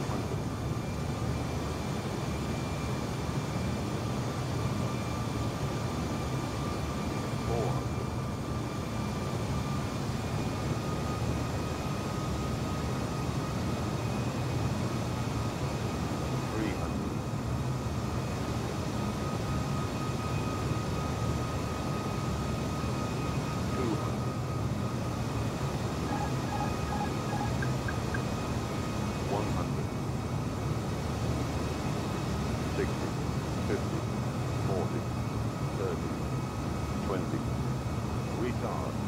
500. frequency. Retard.